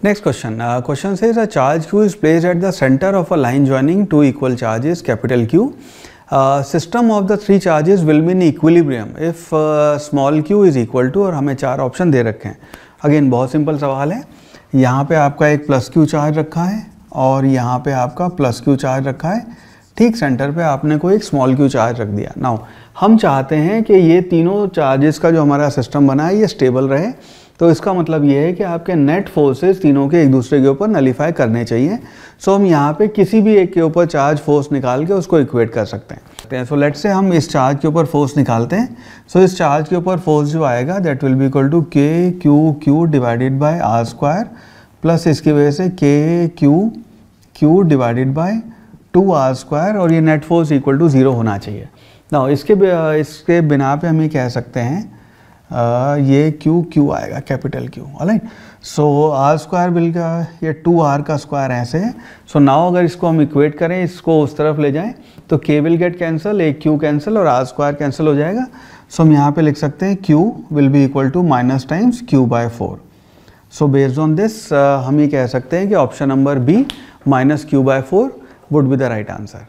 Next question. Uh, question says a charge Q is placed at the center of a line joining two equal charges capital Q. Uh, system of the three charges will be in equilibrium if uh, small q is equal to और हमें चार option दे रखे हैं again बहुत simple सवाल है यहाँ पे आपका एक प्लस क्यू चार्ज रखा है और यहाँ पे आपका प्लस क्यू चार्ज रखा है ठीक सेंटर पे आपने कोई एक स्मॉल क्यू चार्ज रख दिया नाउ हम चाहते हैं कि ये तीनों चार्जेस का जो हमारा सिस्टम बना है ये स्टेबल रहे तो इसका मतलब ये है कि आपके नेट फोर्सेस तीनों के एक दूसरे के ऊपर नलीफाई करने चाहिए। सो हम यहाँ पे किसी भी एक के ऊपर चार्ज फोर्स निकाल के उसको इक्वेट कर सकते हैं। सो लेट से हम इस चार्ज के ऊपर फोर्स निकालते हैं। सो so, इस चार्ज के ऊपर फोर्स जो आएगा that will be equal to K Q Q divided by R square plus इसकी वजह से K Q Q divided by two R square और ये net force equal to zero होना चाहिए। ना इसके इसके बिना पे हम ये कह सकते हैं ये क्यू क्यू आएगा capital Q right so R square bill का ये टू आर का स्क्वायर ऐसे है सो so नाउ अगर इसको हम इक्वेट करें, इसको उस तरफ़ ले जाएँ तो के विल गेट कैंसिल एक क्यू कैंसिल और आर स्क्वायर कैंसिल हो जाएगा। सो so, हम यहाँ पे लिख सकते हैं Q will be equal to minus times Q by four so based on this हम ये कह सकते हैं कि option number B minus Q by four would be the right answer